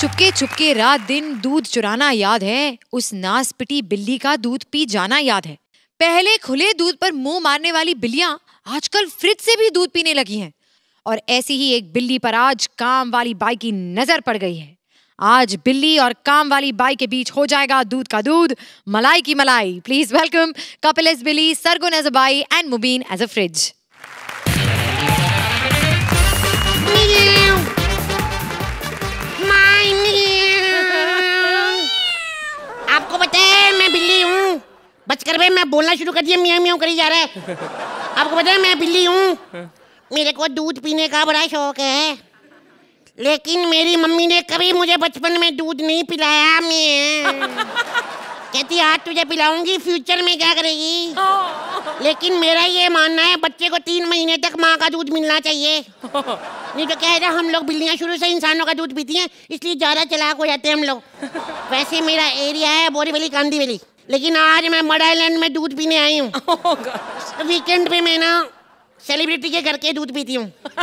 चुपके चुपके रात दिन दूध चुराना याद है, उस नास पिटी बिल्ली का दूध पी जाना याद है। पहले खुले दूध पर मुँह मारने वाली बिल्लियाँ आजकल फ्रिज से भी दूध पीने लगी हैं। और ऐसी ही एक बिल्ली पर आज काम वाली बाई की नज़र पड़ गई है। आज बिल्ली और काम वाली बाई के बीच हो जाएगा दूध का दूध, मलाई की मलाई। Please welcome Kapil as billi, Sargun as a bai and Mubeen as a fridge. बचकर भाई मैं बोलना शुरू कर दिया मियाँ मियाँ करी जा रहा है। आपको पता है मैं बिल्ली हूँ। मेरे को दूध पीने का बड़ा शौक है। लेकिन मेरी मम्मी ने कभी मुझे बचपन में दूध नहीं पिलाया मैं कहती आज तुझे पिलाऊँगी फ्यूचर में क्या करेगी? लेकिन मेरा ये मानना है बच्चे को तीन महीने तक माँ का दूध मिलना चाहिए। नहीं तो क्या है ना हम लोग बिल्लियाँ शुरू से इंसानों का दूध पीती हैं इसलिए ज़्यादा चलाक हो जाते हैं हम लोग। वैसे मेरा एरिया है बोरीवली कांदीवली। लेकिन आज मैं मड आइलैंड में दूध पीने आई हूँ। वीकेंड पे मैं ना सेलिब्रिटी के घर के दूध पीती हूँ।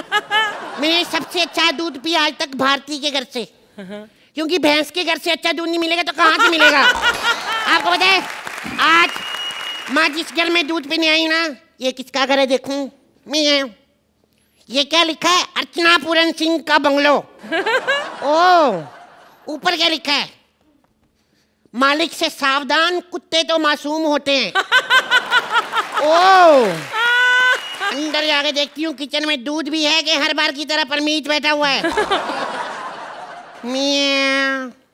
मैंने सबसे अच्छा दूध पिया आज तक भारती के घर से। क्योंकि भैंस के घर से अच्छा दूध नहीं मिलेगा तो कहाँ से मिलेगा? आपको पता है आज माँ जिस घर में दूध पीने आई ना ये किसका घर है देखूँ? मैं ये क्या लिखा है? अर्चना पूरन सिंह का बंगलो। ओ ऊपर क्या लिखा है? मालिक से सावधान कुत्ते तो मासूम होते हैं। ओ! अंदर जाके देखती हूँ किचन में दूध भी है कि हर बार की तरह परमीत बैठा हुआ है।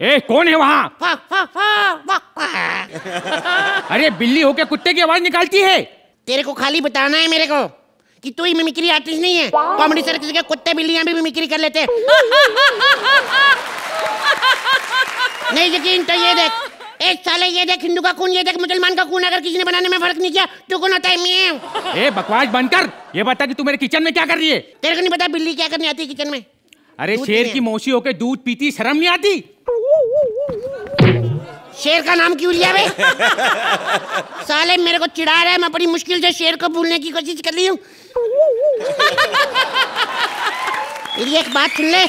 ए कौन है वहाँ। अरे बिल्ली होके कुत्ते की आवाज़ निकालती है। तेरे को खाली बताना है मेरे को कि तू ही मिमिक्री आर्टिस्ट नहीं है। कॉमेडी सर्कस के कुत्ते बिल्लियाँ भी मिमिक्री कर लेते नहीं यकीन तो ये देख एक साले ये देख हिंदू का खून ये देख मुसलमान का खून अगर किसी ने बनाने में फ़र्क नहीं किया तो कौन होता है मैं ए बकवास बनकर ये बता कि तू मेरे किचन में क्या कर रही है? तेरे को नहीं पता बिल्ली क्या करने आती है किचन में? अरे शेर की मौसी होके दूध पीती शर्म नहीं आती? शेर का नाम क्यों लिया बे? साले मेरे को चिढ़ा रहा है मैं बड़ी मुश्किल से शेर को भूलने की कोशिश कर रही हूँ। एक बात सुन ले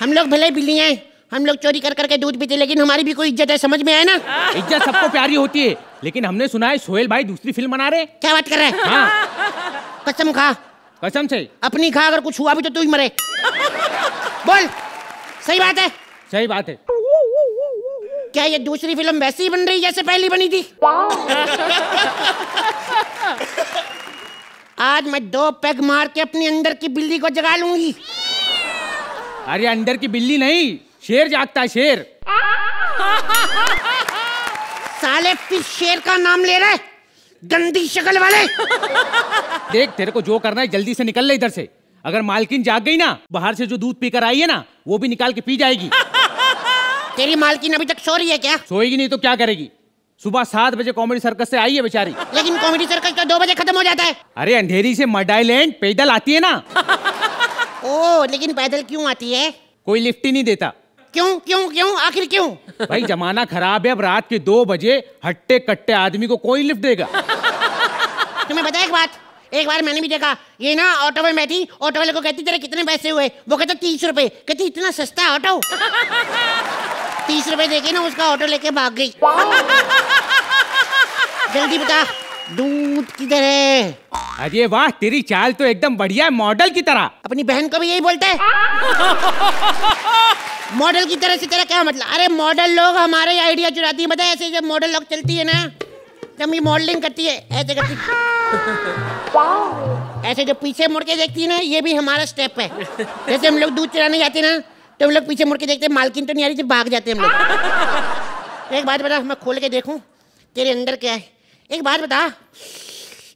हम लोग भले बिल्लियाँ हैं हम लोग चोरी कर करके दूध पीते लेकिन हमारी भी कोई इज़्ज़त है समझ में आया ना? इज़्ज़त सबको प्यारी होती है लेकिन हमने सुना है सोहेल भाई दूसरी फ़िल्म बना रहे। क्या बात कर रहे हैं? हाँ। कसम खा। कसम से। अपनी खा अगर कुछ हुआ भी तो तू ही मरे। बोल। सही बात है? सही बात है। क्या ये दूसरी फ़िल्म वैसी ही बन रही जैसे पहली बनी थी? आज मैं दो पैग मार के अपनी अंदर की बिल्ली को जगा लूँगी। अरे अंदर की बिल्ली नहीं शेर जागता है शेर। साले फिर शेर का नाम ले रहे गंदी शक्ल वाले। देख तेरे को जो करना है जल्दी से निकल ले इधर से। अगर मालकिन जाग गई ना बाहर से जो दूध पीकर आई है ना वो भी निकाल के पी जाएगी। तेरी मालकिन अभी तक सो रही है क्या? सोएगी नहीं तो क्या करेगी? सुबह सात बजे कॉमेडी सर्कस से आई है बेचारी। लेकिन कॉमेडी सर्कस तो दो बजे खत्म हो जाता है। अरे अंधेरी से मडाईलैंड पैदल आती है ना। ओ लेकिन पैदल क्यों आती है? कोई लिफ्ट ही नहीं देता। क्यों क्यों क्यों? आखिर क्यों? भाई जमाना खराब है अब रात के दो बजे हट्टे कट्टे आदमी को कोई लिफ्ट देगा। तुम्हें बताया एक बात? एक बार मैंने भी देखा ये ना ऑटो में बैठी ऑटो वाले को कहती तेरे कितने पैसे हुए? वो कहता तीस रुपए। कहती इतना सस्ता ऑटो? तीस रुपए देके ना उसका ऑटो लेके भाग गई। जल्दी बता दूध किधर है? अरे वाह तेरी चाल तो एकदम बढ़िया है मॉडल की तरह। अपनी बहन को भी यही बोलते है। मॉडल की तरह से तेरा क्या मतलब? अरे मॉडल लोग हमारे आइडिया चुराती है। बताए ऐसे जब मॉडल लोग चलती है ना जब ये मॉडलिंग करती है ऐसे करती ऐसे जब पीछे मुड़ के देखती है ना ये भी हमारा स्टेप है। जैसे हम लोग दूध चलाने जाते हैं ना तो हम लोग पीछे मुड़ के देखते हैं मालकिन तो नहीं आ रही जब भाग जाते हैं हम लोग। एक बात बता मैं खोल के देखूँ तेरे अंदर क्या है? एक बात बता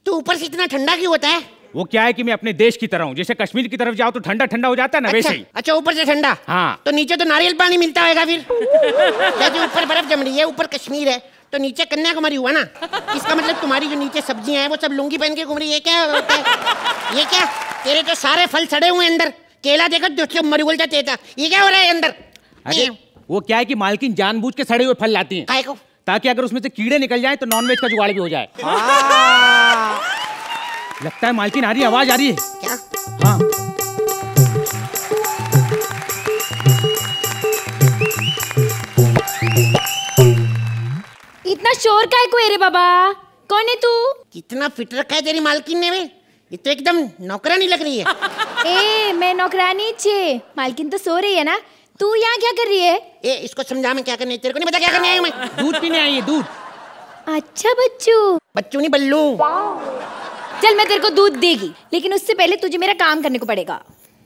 तू ऊपर से इतना ठंडा क्यों होता है? वो क्या है कि मैं अपने देश की तरह हूँ? जैसे कश्मीर की तरफ़ जाओ तो ठंडा ठंडा हो जाता है ना अच्छा वैसे ही। अच्छा ऊपर से ठंडा? हाँ। तो नीचे तो नारियल पानी मिलता होगा फिर। ऊपर बर्फ़ जम रही है? ऊपर कश्मीर है। तो नीचे कन्याकुमारी हुआ ना? इसका मतलब तुम्हारी जो नीचे सब्ज़ियाँ हैं वो सब लुंगी पहन के घूम रही है क्या? ये क्या? तेरे तो सारे फल सड़े हुए अंदर। केला देखो जो मरुगल था ये क्या हो रहा है अंदर? अरे वो क्या है कि मालकिन जानबूझ के सड़े हुए फल लाती हैं। ताकि अगर उसमें से कीड़े निकल जाए तो नॉनवेज का जुगाड़ भी हो जाए। लगता है मालकिन आ रही आवाज़ आ रही है। क्या? हाँ। इतना शोर का है कोई रे बाबा? कौन है तू? कितना फिट रखा है तेरी मालकिन ने में ये तो एकदम नौकरानी लग रही है। ए मैं नौकरानी छे। मालकिन तो सो रही है ना? तू यहाँ क्या कर रही है? ए इसको समझा मैं क्या करने तेरे को नहीं पता क्या करने आई हूँ मैं। दूध पीने आई है दूध। अच्छा बच्चू। बच्चू नहीं बल्लू। चल मैं तेरे को दूध देगी लेकिन उससे पहले तुझे मेरा काम करने को पड़ेगा।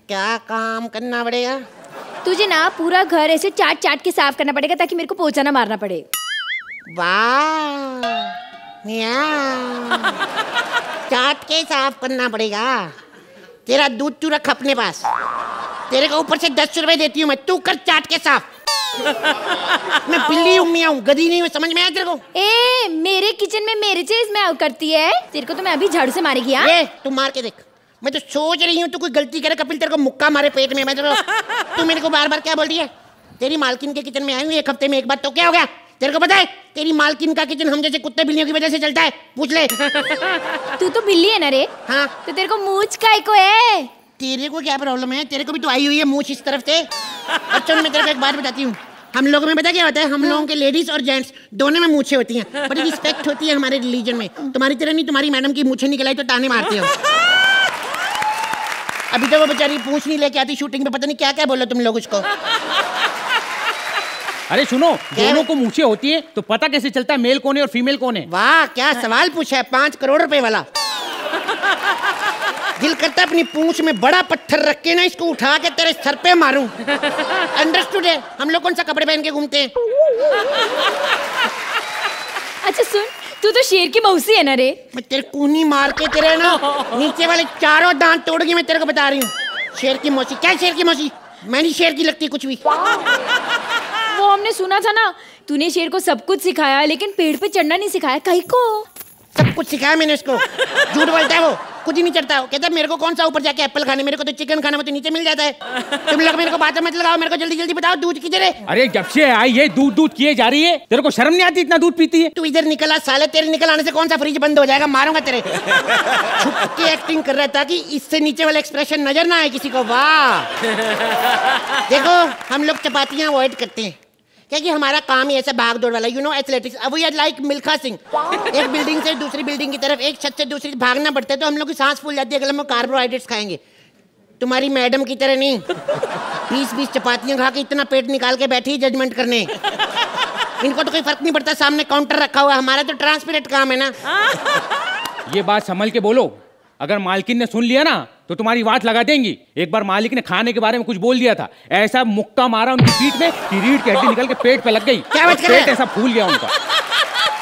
क्या काम करना पड़ेगा? तुझे ना पूरा घर ऐसे चाट चाट के साफ़ करना पड़ेगा ताकि मेरे को पोछा ना मारना पड़े। वाह चाट के साफ़ करना पड़ेगा? तेरा दूध तू रख अपने पास। तेरे को ऊपर से दस रुपए देती हूँ मैं। तू कर चाट के साफ़। मैं बिल्ली हूँ मियाँ हूँ गधी नहीं हूँ समझ में आया तेरे को? ए मेरे किचन में मेरे चीज़ में करती है? तेरे को तो मैं अभी झाड़ू से मारेगी हाँ? ए तू मार के देख। मैं तो सोच रही हूँ तू कोई गलती करे कपिल तेरे को मुक्का मारे पेट में मैं तेरे को तू मेरे को बार बार क्या बोल रही है? तेरी मालकिन के किचन में आई हूँ एक हफ़्ते में एक बार तो क्या हो गया? तेरे को पता है तेरी मालकिन का किचन हम जैसे कुत्ते बिल्लियों की वजह से चलता है। पूछ ले। तू तो बिल्ली है ना रे? हाँ। तो तेरे को मूछ को है। तेरे को क्या प्रॉब्लम है? तेरे को भी तो आई हुई है मूछ इस तरफ़ से। अच्छा मैं तेरे को एक बात बताती हूँ। हम लोगों में पता क्या होता है? हम लोगों के लेडीज़ और जेंट्स दोनों में मूछें होती हैं। बड़ी रिस्पेक्ट होती है हमारे रिलीजन में। तुम्हारी तरह नहीं तुम्हारी मैडम की मूछें निकल आई तो ताने मारते हो। अभी तो वो बेचारी पूछ नहीं लेके आती शूटिंग में पता नहीं क्या क्या बोलो तुम लोग उसको। अरे सुनो दोनों को मूछे होती है तो पता कैसे चलता है मेल कौन है और फीमेल कौन है? वाह क्या सवाल पूछा है पाँच करोड़ रुपए वाला। दिल करता अपनी पूंछ में बड़ा पत्थर रख के ना इसको उठा के तेरे सर पे मारूं। अंडरस्टूड है? हम लोग कौन सा कपड़े पहन के घूमते हैं? अच्छा सुन तू तो शेर की मौसी है ना रे? मैं तेरे कूनी मार के तेरे ना नीचे वाले चारों दांत तोड़ के मैं तेरे को बता रही हूँ। शेर की मौसी क्या शेर की मौसी? मैं नहीं शेर की लगती कुछ भी। हमने सुना था ना तूने शेर को सब कुछ सिखाया लेकिन पेड़ पे चढ़ना नहीं सिखाया। कहीं को? सब कुछ सिखाया मैंने इसको झूठ बोलता है वो। कुछ ही नहीं चढ़ता। वो कहता है मेरे को कौन सा ऊपर जाके एप्पल खाने मेरे को तो चिकन खाना वो तो नीचे मिल जाता है। तुम लोग मेरे को बातें मत लगाओ मेरे को जल्दी जल्दी बताओ दूध किधर है? अरे जब से आई है दूध दूध किए जा रही है तेरे को शर्म नहीं आती इतना दूध पीती है? तू इधर निकला साले तेरे निकल आने से कौन सा फ्रिज बंद हो जाएगा? मारूँगा तेरे। छुप के एक्टिंग कर रहा है ताकि इससे नीचे वाला एक्सप्रेशन नज़र ना आए किसी को। वाह। देखो हम लोग चपातियाँ अवॉइड करते हैं। क्योंकि हमारा काम ही ऐसा भाग दौड़ वाला यू नो एथलेटिक्स अब we are like Milkha Singh. एक बिल्डिंग से दूसरी बिल्डिंग की तरफ़ एक छत से दूसरी भागना पड़ता है तो हम लोग की सांस फूल जाती है अगर हम कार्बोहाइड्रेट्स खाएँगे। तुम्हारी मैडम की तरह नहीं। बीस बीस चपातियाँ खा के इतना पेट निकाल के बैठी जजमेंट करने। इनको तो कोई फ़र्क नहीं पड़ता सामने काउंटर रखा हुआ है। हमारा तो ट्रांसपेरेंट काम है ना। ये बात संभल के बोलो। अगर मालकिन ने सुन लिया ना तो तुम्हारी वाट लगा देंगी। एक बार मालिक ने खाने के बारे में कुछ बोल दिया था। ऐसा मुक्का मारा उनकी पीठ में कि रीढ़ की हड्डी निकल के पेट पे लग गई। क्या बात कर रहे पेट ऐसा फूल गया उनका।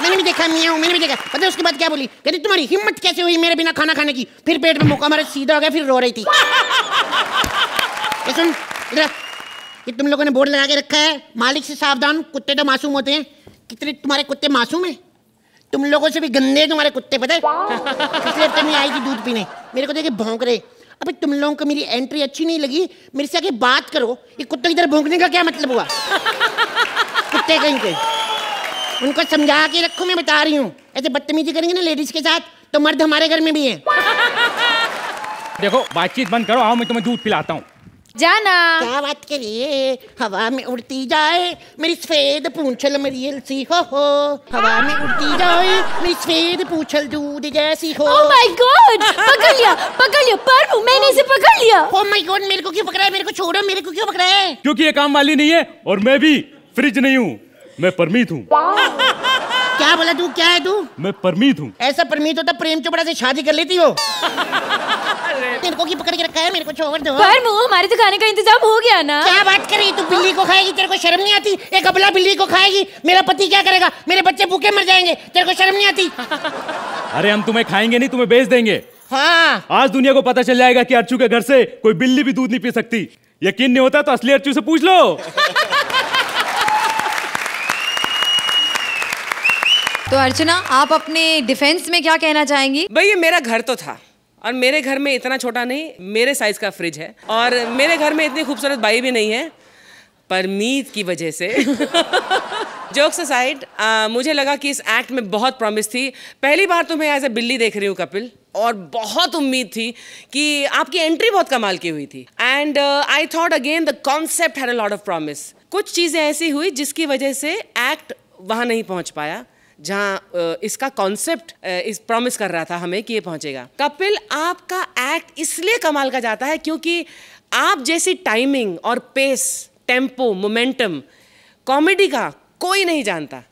मैंने भी देखा मियाँ मैंने भी देखा। पता है उसके बाद क्या बोली? कहती तुम्हारी हिम्मत कैसे हुई मेरे बिना खाना खाने की? फिर पेट में मुक्का मारा सीधा हो गया फिर रो रही थी। सुन ये तुम लोगों ने बोर्ड लगा के रखा है। मालिक से सावधान कुत्ते तो मासूम होते हैं। कितने तुम्हारे कुत्ते मासूम हैं? तुम लोगों से भी गंदे हैं तुम्हारे कुत्ते पता है? पिछले हफ़्ते में आई थी दूध पीने। मेरे को देखे भौंक रहे। अबे तुम लोगों को मेरी एंट्री अच्छी नहीं लगी। मेरे से आके बात करो। ये कुत्ते की तरह भौंकने का क्या मतलब हुआ? कुत्ते कहीं के। उनको समझा के रखो मैं बता रही हूँ। ऐसे बदतमीजी करेंगे ना लेडीज़ के साथ तो मर्द हमारे घर में भी हैं। देखो बातचीत बंद करो। आओ मैं तुम्हें दूध पिलाता हूँ। जाना। क्या बात करिए? हवा में उड़ती जाए मेरी सफ़ेद पूंछल मरियल सी हो हो। हवा में उड़ती जाए मेरी सफ़ेद पूंछल दूध जैसी हो। ओह माय गॉड पकड़ लिया पकड़ लिया पर मैंने इसे पकड़ लिया। ओ माय गॉड मेरे को क्यों पकड़ा है? मेरे को छोड़ो मेरे को क्यों पकड़ा है? क्योंकि ये काम वाली नहीं है और मैं भी फ्रिज नहीं हूँ मैं परमीत हूँ। क्या बोला तू? क्या है तू? मैं परमीत हूँ। ऐसा परमीत होता प्रेम चोपड़ा से शादी कर लेती हो। मेरे को क्यों पकड़ के रखा है? मेरे को छोड़ दो। पर मुँह हमारे तो खाने का इंतज़ाम हो गया ना। क्या बात कर? रही तू बिल्ली को खाएगी तेरे को शर्म नहीं आती? एक अबला बिल्ली को खाएगी मेरा पति क्या करेगा? मेरे बच्चे भूखे मर जाएँगे तेरे को शर्म नहीं आती? अरे हम तुम्हें खाएँगे नहीं तुम्हें बेच देंगे। हाँ। आज दुनिया को पता चल जाएगा कि अर्चू के घर से कोई बिल्ली भी दूध नहीं पी सकती। यकीन नहीं होता तो असली अर्चू से पूछ लो। तो अर्चना आप अपने डिफेंस में क्या कहना चाहेंगी? भाई ये मेरा घर तो था। और मेरे घर में इतना छोटा नहीं, मेरे साइज़ का फ्रिज है। और मेरे घर में इतनी खूबसूरत बाई भी नहीं है, पर मीत की वजह से। जोक्स असाइड मुझे लगा कि इस एक्ट में बहुत प्रॉमिस थी। पहली बार तो मैं एज ए बिल्ली देख रही हूँ कपिल, और बहुत उम्मीद थी कि आपकी एंट्री बहुत कमाल की हुई थी। And I thought again the concept had a lot of promise कुछ चीज़ें ऐसी हुई जिसकी वजह से एक्ट वहाँ नहीं पहुँच पाया। जहाँ इसका कॉन्सेप्ट इस प्रॉमिस कर रहा था हमें कि ये पहुंचेगा। कपिल, आपका एक्ट इसलिए कमाल का जाता है क्योंकि आप जैसी टाइमिंग और पेस टेंपो मोमेंटम कॉमेडी का कोई नहीं जानता।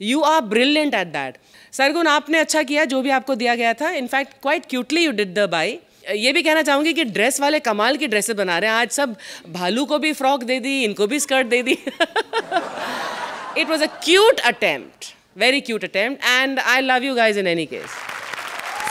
You are brilliant at that Sargun, आपने अच्छा किया, जो भी आपको दिया गया था। In fact quite cutely you did the bai ये भी कहना चाहूँगी कि ड्रेस वाले कमाल की ड्रेसेस बना रहे हैं। आज सब भालू को भी फ्रॉक दे दी, इनको भी स्कर्ट दे दी। It was a cute attempt very cute attempt and I love you guys in any case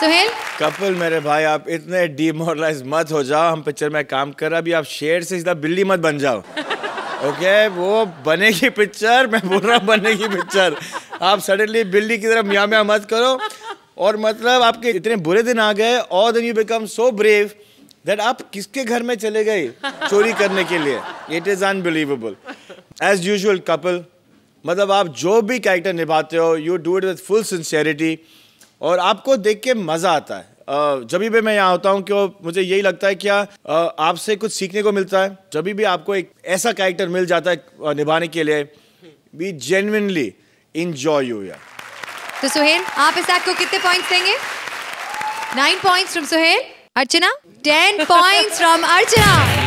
Suhel? Kapil मेरे भाई आप इतने डिमोरलाइज मत हो जाओ। हम पिक्चर में काम कर रहे अभी आप शेर से सीधा बिल्ली मत बन जाओ। ओके okay, वो बनेगी पिक्चर मैं बोल रहा हूँ बनेगी पिक्चर आप सडनली बिल्ली की तरफ़ म्या मियाँ मत करो। और मतलब आपके इतने बुरे दिन आ गए और then you become so brave that आप किसके घर में चले गए चोरी करने के लिए? It is unbelievable as usual Kapil मतलब आप जो भी कैरेक्टर निभाते हो you do it with full sincerity और आपको देख के मज़ा आता है। जब भी मैं यहाँ होता हूँ क्यों मुझे यही लगता है क्या आपसे कुछ सीखने को मिलता है, जब भी आपको एक ऐसा कैरेक्टर मिल जाता है निभाने के लिए वी जेन्यनली इंजॉय यू यार। तो सुहेल, आप इस एक्ट को कितने पॉइंट्स देंगे? Nine points from Suhel, Archana? Ten points from Archana.